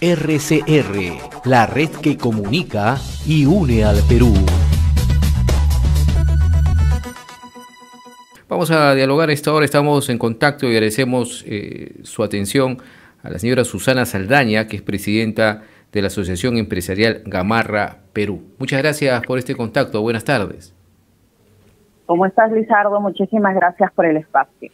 RCR, la red que comunica y une al Perú. Vamos a dialogar a esta hora, estamos en contacto y agradecemos eh, su atención a la señora Susana Saldaña, que es presidenta de la Asociación Empresarial Gamarra Perú. Muchas gracias por este contacto, buenas tardes. ¿Cómo estás, Lizardo? Muchísimas gracias por el espacio.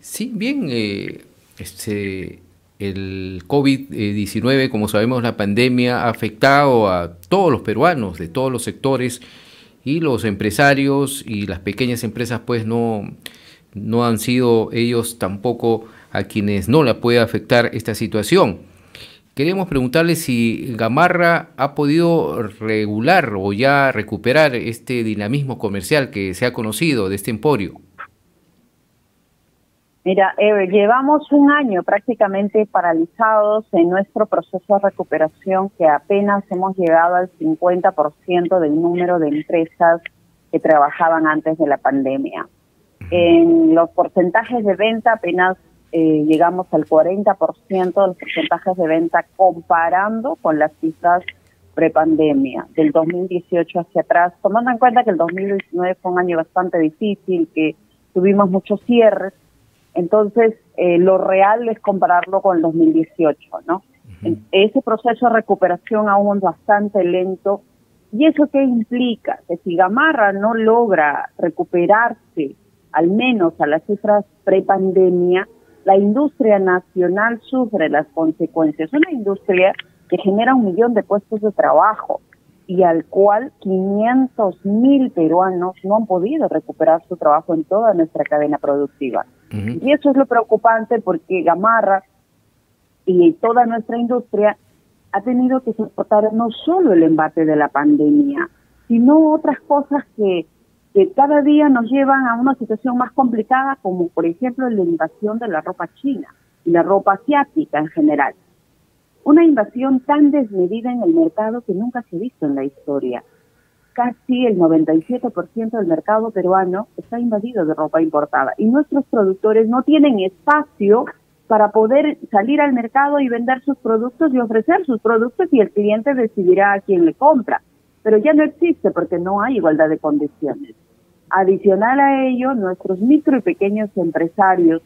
Sí, bien, eh, este, el COVID-19, como sabemos, la pandemia ha afectado a todos los peruanos de todos los sectores y los empresarios y las pequeñas empresas pues no, no han sido ellos tampoco a quienes no la puede afectar esta situación. Queremos preguntarle si Gamarra ha podido regular o ya recuperar este dinamismo comercial que se ha conocido de este emporio. Mira, llevamos un año prácticamente paralizados en nuestro proceso de recuperación que apenas hemos llegado al 50% del número de empresas que trabajaban antes de la pandemia. En los porcentajes de venta apenas eh, llegamos al 40% de los porcentajes de venta comparando con las cifras prepandemia del 2018 hacia atrás, tomando en cuenta que el 2019 fue un año bastante difícil, que tuvimos muchos cierres entonces, eh, lo real es compararlo con el 2018, ¿no? Ese proceso de recuperación aún es bastante lento. ¿Y eso qué implica? Que si Gamarra no logra recuperarse al menos a las cifras prepandemia, la industria nacional sufre las consecuencias. Una industria que genera un millón de puestos de trabajo, y al cual 500 mil peruanos no han podido recuperar su trabajo en toda nuestra cadena productiva. Y eso es lo preocupante porque Gamarra y toda nuestra industria ha tenido que soportar no solo el embate de la pandemia, sino otras cosas que, que cada día nos llevan a una situación más complicada, como por ejemplo la invasión de la ropa china y la ropa asiática en general. Una invasión tan desmedida en el mercado que nunca se ha visto en la historia. Casi el 97% del mercado peruano está invadido de ropa importada y nuestros productores no tienen espacio para poder salir al mercado y vender sus productos y ofrecer sus productos y el cliente decidirá a quién le compra. Pero ya no existe porque no hay igualdad de condiciones. Adicional a ello, nuestros micro y pequeños empresarios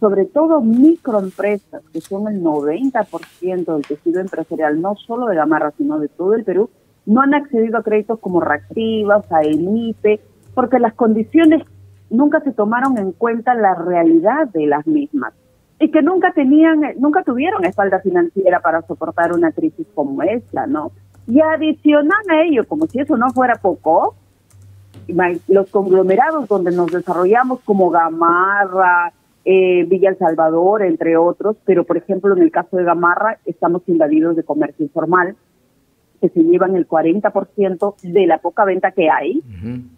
sobre todo microempresas, que son el 90% del tejido empresarial, no solo de Gamarra, sino de todo el Perú, no han accedido a créditos como Reactivas, a EMIPE, porque las condiciones nunca se tomaron en cuenta la realidad de las mismas y que nunca tenían, nunca tuvieron espalda financiera para soportar una crisis como esta, ¿no? Y adicional a ello, como si eso no fuera poco, los conglomerados donde nos desarrollamos como Gamarra, eh, Villa El Salvador, entre otros, pero por ejemplo en el caso de Gamarra estamos invadidos de comercio informal, que se llevan el 40% de la poca venta que hay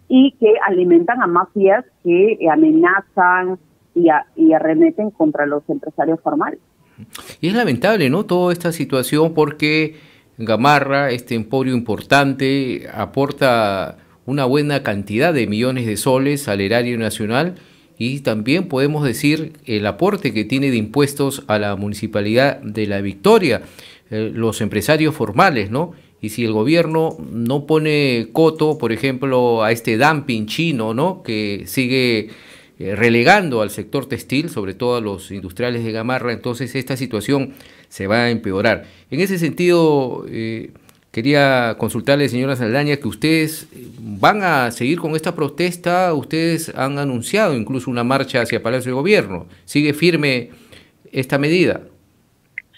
y que alimentan a mafias que amenazan y, y arremeten contra los empresarios formales. Y es lamentable, ¿no? Toda esta situación porque Gamarra, este emporio importante, aporta una buena cantidad de millones de soles al erario nacional y también podemos decir el aporte que tiene de impuestos a la municipalidad de La Victoria, eh, los empresarios formales, ¿no? Y si el gobierno no pone coto, por ejemplo, a este dumping chino, ¿no? Que sigue eh, relegando al sector textil, sobre todo a los industriales de Gamarra, entonces esta situación se va a empeorar. En ese sentido, eh, Quería consultarle, señora Saldaña, que ustedes van a seguir con esta protesta. Ustedes han anunciado incluso una marcha hacia Palacio de Gobierno. ¿Sigue firme esta medida?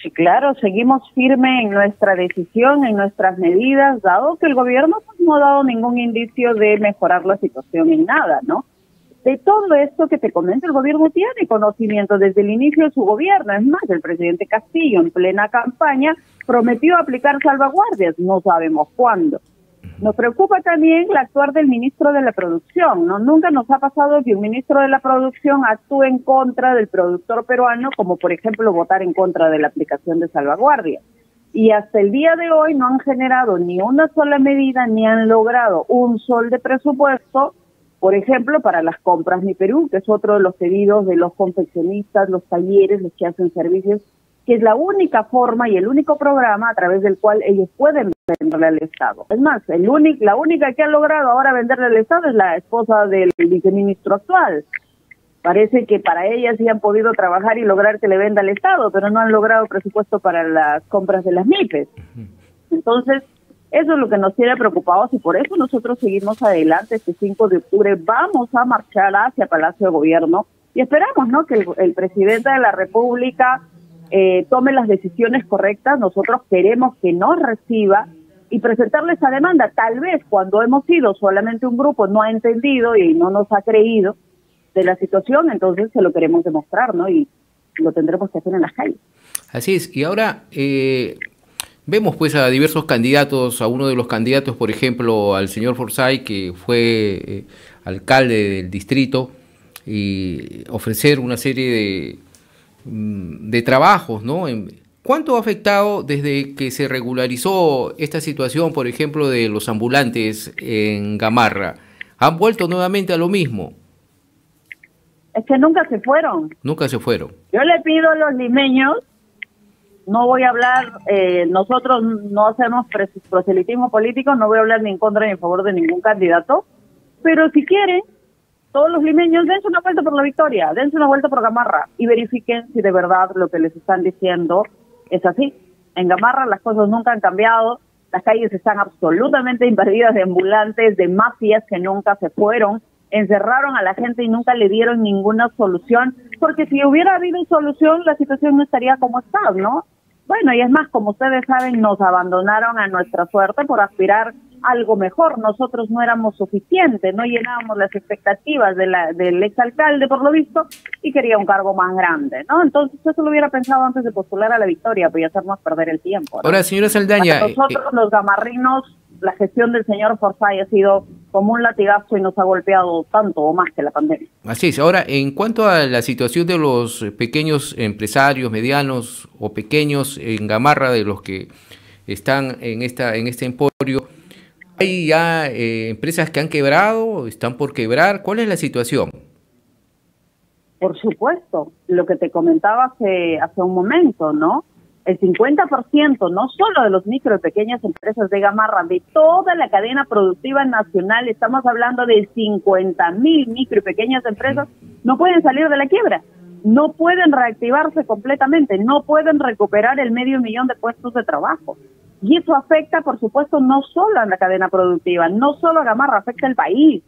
Sí, claro, seguimos firme en nuestra decisión, en nuestras medidas, dado que el gobierno pues, no ha dado ningún indicio de mejorar la situación en nada, ¿no? De todo esto que te comento, el gobierno tiene conocimiento desde el inicio de su gobierno. Es más, el presidente Castillo, en plena campaña, prometió aplicar salvaguardias, no sabemos cuándo. Nos preocupa también el actuar del ministro de la Producción. ¿no? Nunca nos ha pasado que un ministro de la Producción actúe en contra del productor peruano, como por ejemplo votar en contra de la aplicación de salvaguardias. Y hasta el día de hoy no han generado ni una sola medida, ni han logrado un sol de presupuesto por ejemplo, para las compras Mi Perú, que es otro de los pedidos de los confeccionistas, los talleres, los que hacen servicios que es la única forma y el único programa a través del cual ellos pueden venderle al Estado. Es más, el único, la única que ha logrado ahora venderle al Estado es la esposa del viceministro actual. Parece que para ella sí han podido trabajar y lograr que le venda al Estado, pero no han logrado presupuesto para las compras de las MIPES. Entonces, eso es lo que nos tiene preocupados y por eso nosotros seguimos adelante. Este 5 de octubre vamos a marchar hacia Palacio de Gobierno y esperamos ¿no? que el presidente de la República eh, tome las decisiones correctas. Nosotros queremos que nos reciba y presentarle esa demanda. Tal vez cuando hemos sido solamente un grupo no ha entendido y no nos ha creído de la situación, entonces se lo queremos demostrar, ¿no? Y lo tendremos que hacer en las calles. Así es. Y ahora eh, vemos pues a diversos candidatos, a uno de los candidatos, por ejemplo, al señor Forsyth, que fue eh, alcalde del distrito, y ofrecer una serie de Mm, de trabajos, ¿no? ¿Cuánto ha afectado desde que se regularizó esta situación, por ejemplo, de los ambulantes en Gamarra? ¿Han vuelto nuevamente a lo mismo? Es que nunca se fueron. Nunca se fueron. Yo le pido a los limeños, no voy a hablar, eh, nosotros no hacemos proselitismo político, no voy a hablar ni en contra ni en favor de ningún candidato, pero si quieren, todos los limeños, dense una vuelta por la victoria, dense una vuelta por Gamarra y verifiquen si de verdad lo que les están diciendo es así. En Gamarra las cosas nunca han cambiado, las calles están absolutamente invadidas de ambulantes, de mafias que nunca se fueron, encerraron a la gente y nunca le dieron ninguna solución, porque si hubiera habido solución la situación no estaría como está, ¿no? Bueno, y es más, como ustedes saben, nos abandonaron a nuestra suerte por aspirar algo mejor. Nosotros no éramos suficientes, no llenábamos las expectativas de la, del exalcalde, por lo visto, y quería un cargo más grande, ¿no? Entonces, eso lo hubiera pensado antes de postular a la victoria, pues hacernos perder el tiempo. Ahora, señora Saldaña. nosotros, eh, los gamarrinos, la gestión del señor Forsyth ha sido como un latigazo y nos ha golpeado tanto o más que la pandemia. Así es. Ahora, en cuanto a la situación de los pequeños empresarios, medianos o pequeños en Gamarra, de los que están en esta en este emporio, ¿Hay ya eh, empresas que han quebrado, están por quebrar? ¿Cuál es la situación? Por supuesto, lo que te comentaba hace, hace un momento, ¿no? El 50%, no solo de los micro y pequeñas empresas de Gamarra, de toda la cadena productiva nacional, estamos hablando de 50 mil micro y pequeñas empresas, no pueden salir de la quiebra, no pueden reactivarse completamente, no pueden recuperar el medio millón de puestos de trabajo. Y eso afecta, por supuesto, no solo a la cadena productiva, no solo a Gamarra, afecta al país.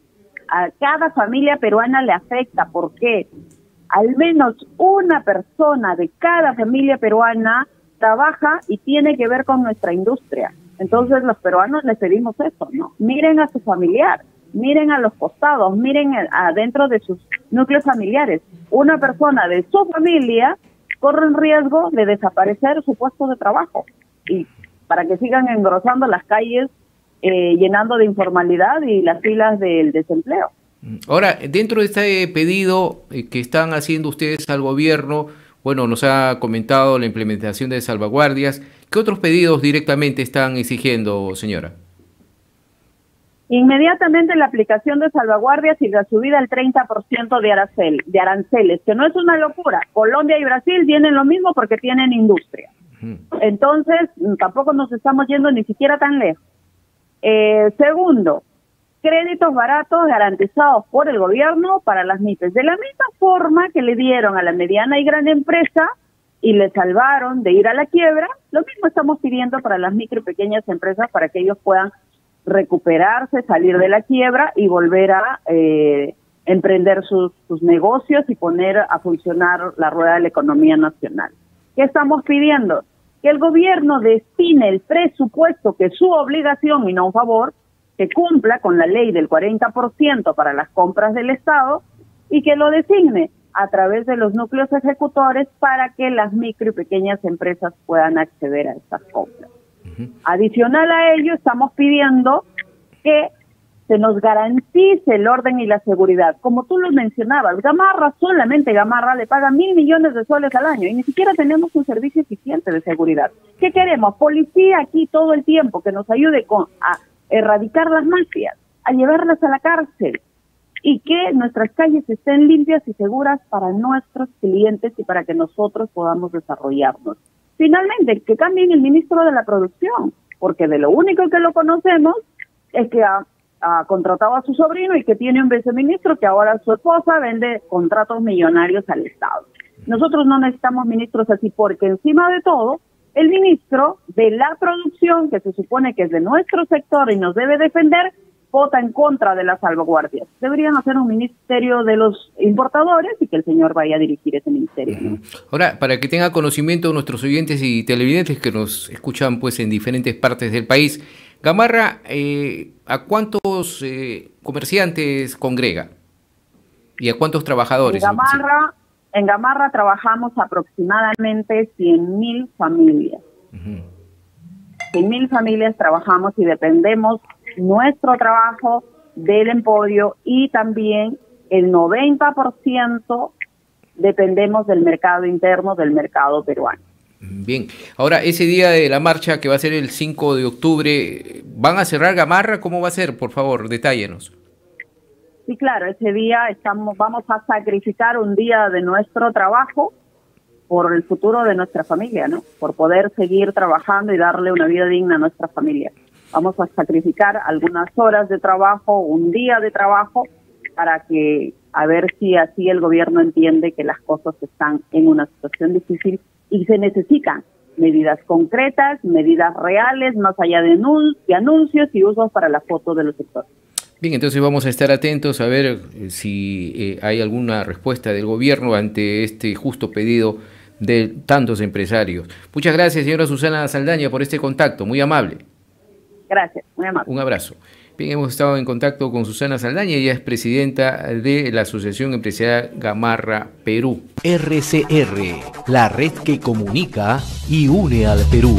A cada familia peruana le afecta. ¿Por qué? Al menos una persona de cada familia peruana trabaja y tiene que ver con nuestra industria. Entonces los peruanos les pedimos eso, ¿no? Miren a su familiar, miren a los costados, miren adentro de sus núcleos familiares. Una persona de su familia corre en riesgo de desaparecer su puesto de trabajo. Y para que sigan engrosando las calles, eh, llenando de informalidad y las filas del desempleo. Ahora, dentro de este pedido eh, que están haciendo ustedes al gobierno, bueno, nos ha comentado la implementación de salvaguardias. ¿Qué otros pedidos directamente están exigiendo, señora? Inmediatamente la aplicación de salvaguardias y la subida al 30% de, de aranceles, que no es una locura. Colombia y Brasil tienen lo mismo porque tienen industria. Entonces, tampoco nos estamos yendo ni siquiera tan lejos. Eh, segundo, créditos baratos garantizados por el gobierno para las MIPES. De la misma forma que le dieron a la mediana y gran empresa y le salvaron de ir a la quiebra, lo mismo estamos pidiendo para las micro y pequeñas empresas para que ellos puedan recuperarse, salir de la quiebra y volver a eh, emprender sus negocios y poner a funcionar la rueda de la economía nacional. ¿Qué estamos pidiendo? que el gobierno destine el presupuesto que es su obligación y no un favor, que cumpla con la ley del 40% para las compras del Estado y que lo designe a través de los núcleos ejecutores para que las micro y pequeñas empresas puedan acceder a estas compras. Adicional a ello, estamos pidiendo que se nos garantice el orden y la seguridad. Como tú lo mencionabas, Gamarra, solamente Gamarra le paga mil millones de soles al año y ni siquiera tenemos un servicio eficiente de seguridad. ¿Qué queremos? Policía aquí todo el tiempo que nos ayude con, a erradicar las mafias, a llevarlas a la cárcel. y que nuestras calles estén limpias y seguras para nuestros clientes y para que nosotros podamos desarrollarnos. Finalmente, que cambien el ministro de la producción, porque de lo único que lo conocemos es que ha, contratado a su sobrino y que tiene un viceministro que ahora su esposa vende contratos millonarios al Estado. Nosotros no necesitamos ministros así porque encima de todo, el ministro de la producción, que se supone que es de nuestro sector y nos debe defender, vota en contra de las salvaguardias. Deberían hacer un ministerio de los importadores y que el señor vaya a dirigir ese ministerio. Ahora, para que tenga conocimiento nuestros oyentes y televidentes que nos escuchan pues en diferentes partes del país, Gamarra, eh, ¿a cuántos eh, comerciantes congrega? ¿Y a cuántos trabajadores? Gamarra, en Gamarra trabajamos aproximadamente 100.000 familias. 100.000 familias trabajamos y dependemos nuestro trabajo del emporio y también el 90% dependemos del mercado interno, del mercado peruano. Bien, ahora ese día de la marcha que va a ser el 5 de octubre, ¿van a cerrar Gamarra? ¿Cómo va a ser? Por favor, detállenos. Sí, claro, ese día estamos, vamos a sacrificar un día de nuestro trabajo por el futuro de nuestra familia, ¿no? Por poder seguir trabajando y darle una vida digna a nuestra familia. Vamos a sacrificar algunas horas de trabajo, un día de trabajo, para que a ver si así el gobierno entiende que las cosas están en una situación difícil y se necesitan medidas concretas, medidas reales, más allá de, anuncios y usos para la foto de los sectores. Bien, entonces vamos a estar atentos a ver eh, si eh, hay alguna respuesta del gobierno ante este justo pedido de tantos empresarios. Muchas gracias, señora Susana Saldaña, por este contacto, muy amable. Gracias, muy amable. Un abrazo. Bien, hemos estado en contacto con Susana Saldaña, ella es presidenta de la Asociación Empresarial Gamarra Perú. RCR, la red que comunica y une al Perú.